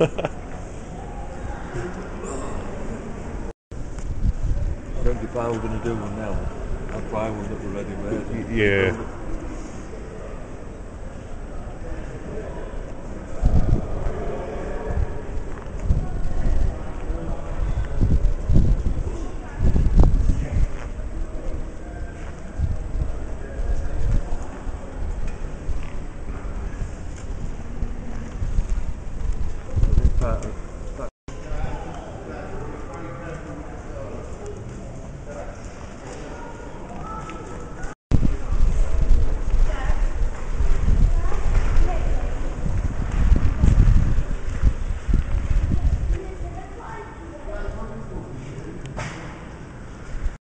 Don't if I were going to do one now, I'd buy one that were ready made. Yeah. 嗯